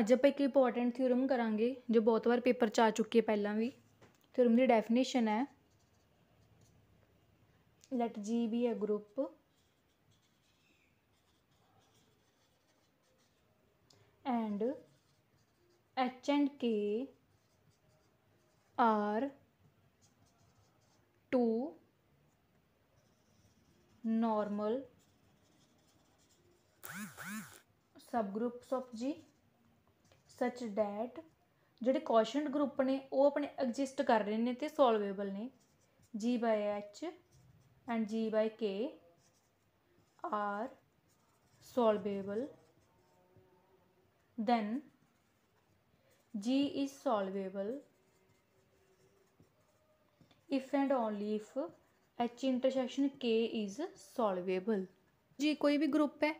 ਅੱਜ ਆਪਾਂ ਇੱਕ ਇੰਪੋਰਟੈਂਟ ਥਿਊਰਮ ਕਰਾਂਗੇ ਜੋ ਬਹੁਤ ਵਾਰ ਪੇਪਰ 'ਚ ਆ ਚੁੱਕੀ ਹੈ ਪਹਿਲਾਂ ਵੀ ਥਿਊਰਮ ਦੀ ਡੈਫੀਨੇਸ਼ਨ ਹੈ let G be a group and H and K are two normal subgroups of G such that ਜਿਹੜੇ ਕੋਸ਼ੈਂਟ ਗਰੁੱਪ ਨੇ ਉਹ ਆਪਣੇ ਐਗਜ਼ਿਸਟ ਕਰ ਰਹੇ ਨੇ ਤੇ ਸੋਲਵੇਬਲ ਨੇ G by H and G by K are solvable then G is solvable if and only if H intersection K is solvable G ਕੋਈ ਵੀ ਗਰੁੱਪ ਹੈ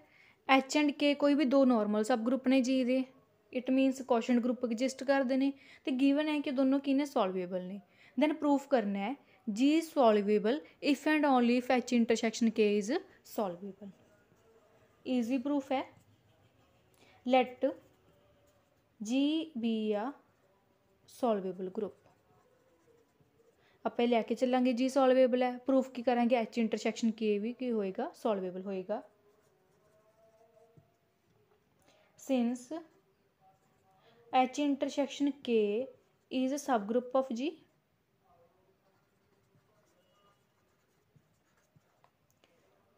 H and K ਕੋਈ ਵੀ ਦੋ ਨਾਰਮਲ ਸਬ ਗਰੁੱਪ ਨੇ ਜੀ ਦੇ it means quotient group exist ਕਰਦੇ ਨੇ ਤੇ given ਹੈ ਕਿ ਦੋਨੋਂ ਕੀ ਨੇ ਸੋਲਵੇਬਲ ਨੇ ਦੈਨ ਪ੍ਰੂਫ ਕਰਨਾ ਹੈ G is solvable if and only if H intersection K is solvable easy proof ਹੈ let G be a solvable group ਆਪਾਂ ਇਹ ਲੈ ਕੇ ਚੱਲਾਂਗੇ G solvable ਹੈ ਪ੍ਰੂਫ ਕੀ ਕਰਾਂਗੇ H intersection K ਵੀ ਕੀ ਹੋਏਗਾ solvable ਹੋਏਗਾ since H intersection K is a subgroup of G.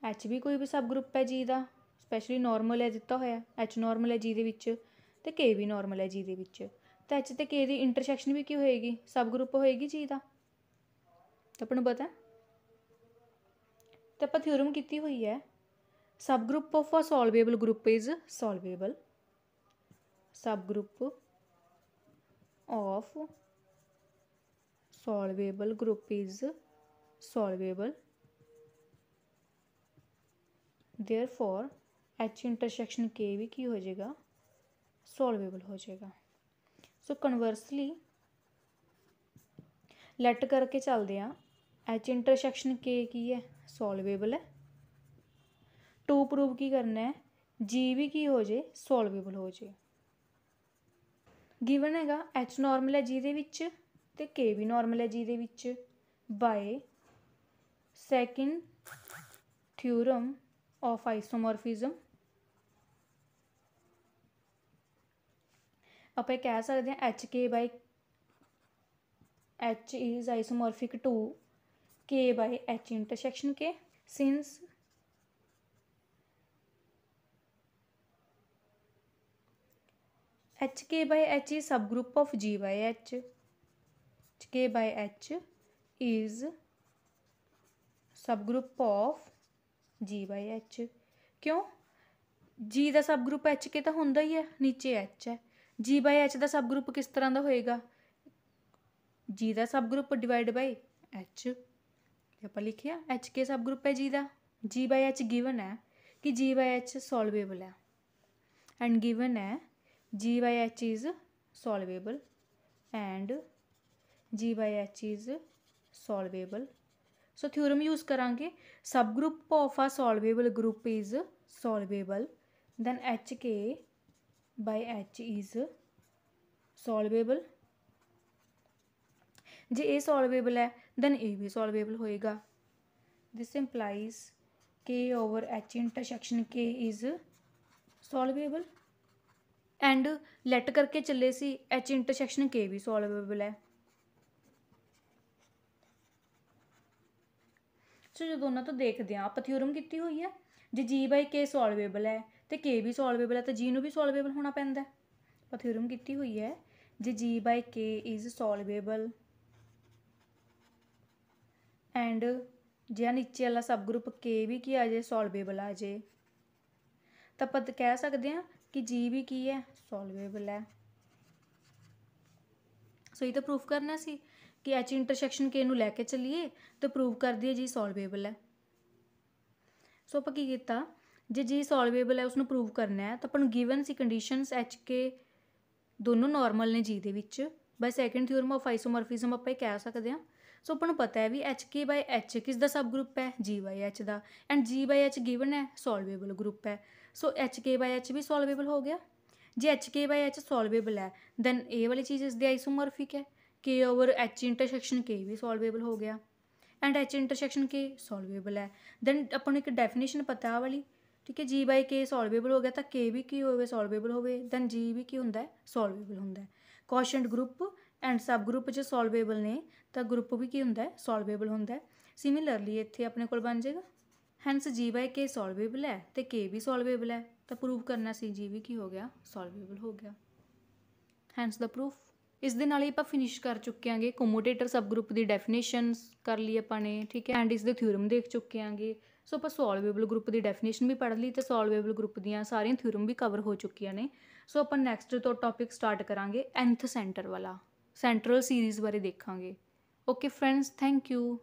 H ਵੀ ਕੋਈ ਵੀ ਸਬ ਗਰੁੱਪ ਹੈ G ਦਾ ਸਪੈਸ਼ਲੀ ਨਾਰਮਲ ਹੈ ਦਿੱਤਾ ਹੋਇਆ, H ਨਾਰਮਲ ਹੈ G ਦੇ ਵਿੱਚ ਤੇ K ਵੀ ਨਾਰਮਲ ਹੈ G ਦੇ ਵਿੱਚ। ਤਾਂ H ਤੇ K ਦੀ ਇੰਟਰਸੈਕਸ਼ਨ ਵੀ ਕੀ ਹੋਏਗੀ? ਸਬ ਗਰੁੱਪ ਹੋਏਗੀ G ਦਾ। ਤਾਂ ਆਪਾਂ ਨੂੰ ਪਤਾ ਤੇ ਆਪਾਂ ਥਿਊਰਮ ਕੀਤੀ ਹੋਈ ਹੈ subgroup of a solvable group is solvable subgroup of solvable group is solvable therefore h intersection k ਵੀ ਕੀ ਹੋ ਜਾਏਗਾ solvable ਹੋ ਜਾਏਗਾ ਸੋ ਕਨਵਰਸਲੀ ਲੈਟ ਕਰਕੇ ਚੱਲਦੇ ਆ h intersection k ਕੀ ਹੈ solvable ਹੈ ਟੂ ਪ੍ਰੂਵ ਕੀ ਕਰਨਾ ਹੈ g ਵੀ ਕੀ ਹੋ ਜੇ solvable ਹੋ ਜੇ ਗਿਵਨ ਹੈਗਾ h ਨਾਰਮਲ ਹੈ g ਦੇ ਵਿੱਚ ਤੇ k ਵੀ ਨਾਰਮਲ ਹੈ g ਦੇ ਵਿੱਚ by second theorem of isomorphism ਆਪਾਂ ਇਹ ਕਹਿ ਸਕਦੇ ਹਾਂ hk by h is isomorphic to k by h intersection k since hk by h is subgroup of g by h. K by h is subgroup of g by h. ਕਿਉਂ? G ਦਾ subgroup h ਕੇ ਤਾਂ ਹੁੰਦਾ ਹੀ ਹੈ, ਨੀਚੇ h ਹੈ। G by h ਦਾ subgroup ਕਿਸ ਤਰ੍ਹਾਂ ਦਾ ਹੋਏਗਾ? G ਦਾ subgroup divide by h ਆਪਾਂ ਲਿਖਿਆ, h ਕੇ ਸਬ ਗਰੁੱਪ ਹੈ g ਦਾ। G by h ਗਿਵਨ ਹੈ ਕਿ g by h ਸੋਲਵੇਬਲ ਹੈ। ਐਂਡ ਗਿਵਨ ਹੈ G by H is solvable and G by H is solvable so theorem use करा subgroup of a solvable group is solvable then H K by H is solvable J A solvable है then A भी solvable होएगा. This implies K over H intersection K is solvable and light ਕਰਕੇ ਚੱਲੇ ਸੀ h intersection k ਵੀ solvable ਹੈ ਸੋ ਜੇ ਦੋਨਾਂ ਤੋਂ ਦੇਖਦੇ ਆ ਆਪਾਂ ਥਿਊਰਮ ਕੀਤੀ ਹੋਈ ਹੈ ਜੇ g ਬਾਈ k ਸੋਲਵੇਬਲ ਹੈ ਤੇ k ਵੀ ਸੋਲਵੇਬਲ ਹੈ ਤਾਂ g ਨੂੰ ਵੀ ਸੋਲਵੇਬਲ ਹੋਣਾ ਪੈਂਦਾ ਆਪਾਂ ਥਿਊਰਮ ਕੀਤੀ ਹੋਈ ਹੈ ਜੇ g by k is solvable and ਜੇ ਨੀਚੇ ਵਾਲਾ ਸਬ ਗਰੁੱਪ k ਵੀ ਕੀ ਆ ਜੇ ਸੋਲਵੇਬਲ ਆ ਜੇ ਤਾਂ ਆਪਾਂ ਕਹਿ ਸਕਦੇ ਹਾਂ ਕਿ ਜੀ ਵੀ ਕੀ ਹੈ? ਸੋਲਵੇਬਲ ਹੈ। ਸੋ ਇਹ ਤਾਂ ਪ੍ਰੂਫ ਕਰਨਾ ਸੀ ਕਿ ਐਚ ਇੰਟਰਸੈਕਸ਼ਨ k ਨੂੰ ਲੈ ਕੇ ਚੱਲੀਏ ਤਾਂ ਪ੍ਰੂਵ ਕਰਦੀ ਦਈਏ g ਸੋਲਵੇਬਲ ਹੈ। ਸੋ ਆਪਾਂ ਕੀ ਕੀਤਾ? ਜੇ ਜੀ ਸੋਲਵੇਬਲ ਹੈ ਉਸ ਨੂੰ ਪ੍ਰੂਵ ਕਰਨਾ ਹੈ, ਤਾਂ ਆਪਾਂ ਨੂੰ ਗਿਵਨ ਸੀ ਕੰਡੀਸ਼ਨਸ h k ਦੋਨੋਂ ਨਾਰਮਲ ਨੇ ਜੀ ਦੇ ਵਿੱਚ। By second theorem of isomorphism ਆਪਾਂ ਇਹ ਕਹਿ ਸਕਦੇ ਹਾਂ। ਸੋ ਆਪਾਂ ਨੂੰ ਪਤਾ ਹੈ ਵੀ hk ਬਾਈ h ਕਿਸ ਦਾ ਸਬ ਗਰੁੱਪ ਹੈ? G by h the. And g by h given ਹੈ ਸੋਲਵੇਬਲ ਗਰੁੱਪ ਹੈ। ਸੋ hk by h we solvable ਹੋ ਗਿਆ ਜੇ H K by H solvable ਹੈ ਦੈਨ ਇਹ ਵਾਲੀ ਚੀਜ਼ ਇਸ ਦੀ ਆਈਸੋਮੋਰਫਿਕ ਹੈ K over H intersection K ਵੀ ਸੋਲਵੇਬਲ ਹੋ ਗਿਆ and H intersection K solvable ਹੈ ਦੈਨ ਆਪਾਂ ਨੂੰ ਇੱਕ ਡੈਫੀਨੇਸ਼ਨ ਪਤਾ ਆ ਵਾਲੀ ਠੀਕ ਹੈ ਜੀ ਬਾਈ ਕੇ ਸੋਲਵੇਬਲ ਹੋ ਗਿਆ ਤਾਂ ਕੇ ਵੀ ਕੀ ਹੋਵੇ ਸੋਲਵੇਬਲ ਹੋਵੇ ਦੈਨ ਜੀ ਵੀ ਕੀ ਹੁੰਦਾ ਹੈ ਸੋਲਵੇਬਲ ਹੁੰਦਾ ਹੈ quotient group and subgroup ਜੇ ਸੋਲਵੇਬਲ ਨੇ ਤਾਂ ਗਰੁੱਪ ਵੀ ਕੀ ਹੁੰਦਾ ਹੈ ਸੋਲਵੇਬਲ ਹੁੰਦਾ ਹੈ ਸਿਮਿਲਰਲੀ ਇੱਥੇ ਆਪਣੇ ਕੋਲ ਬਣ ਜਾਏਗਾ ਹੈਂਸ ਜੀ ਬਾਈ ਕੇ ਸੋਲਵੇਬਲ ਹੈ ਤੇ ਕੇ ਵੀ ਸੋਲਵੇਬਲ ਹੈ। ਤਾਂ ਪ੍ਰੂਵ ਕਰਨਾ ਸੀ ਜੀ ਵੀ ਕੀ ਹੋ ਗਿਆ? ਸੋਲਵੇਬਲ ਹੋ ਗਿਆ। ਹੈਂਸ ਦਾ ਪ੍ਰੂਫ ਇਸ ਦੇ ਨਾਲ ਹੀ ਆਪਾਂ ਫਿਨਿਸ਼ ਕਰ ਚੁੱਕੇ ਆਂਗੇ ਕੋਮੋਟੇਟਰ ਸਬ ਗਰੁੱਪ ਦੀ ਡੈਫੀਨੇਸ਼ਨਸ ਕਰ ਲਈ ਆਪਾਂ ਨੇ, ਠੀਕ ਹੈ? ਐਂਡ ਇਸ ਦੇ ਥਿਊਰਮ ਦੇਖ ਚੁੱਕੇ ਆਂਗੇ ਸੋ ਆਪਾਂ ਸੋਲਵੇਬਲ ਗਰੁੱਪ ਦੀ ਡੈਫੀਨੇਸ਼ਨ ਵੀ ਪੜ੍ਹ ਲਈ ਤੇ ਸੋਲਵੇਬਲ ਗਰੁੱਪ ਦੀਆਂ ਸਾਰੀਆਂ ਥਿਊਰਮ ਵੀ ਕਵਰ ਹੋ ਚੁੱਕੀਆਂ ਨੇ। ਸੋ ਆਪਾਂ ਨੈਕਸਟ ਤੋਂ ਟੌਪਿਕ ਸਟਾਰਟ ਕਰਾਂਗੇ, nth ਸੈਂਟਰ ਵਾਲਾ। ਸੈਂਟਰਲ ਸੀਰੀਜ਼ ਬਾਰੇ ਦੇਖਾਂਗੇ। Okay friends thank you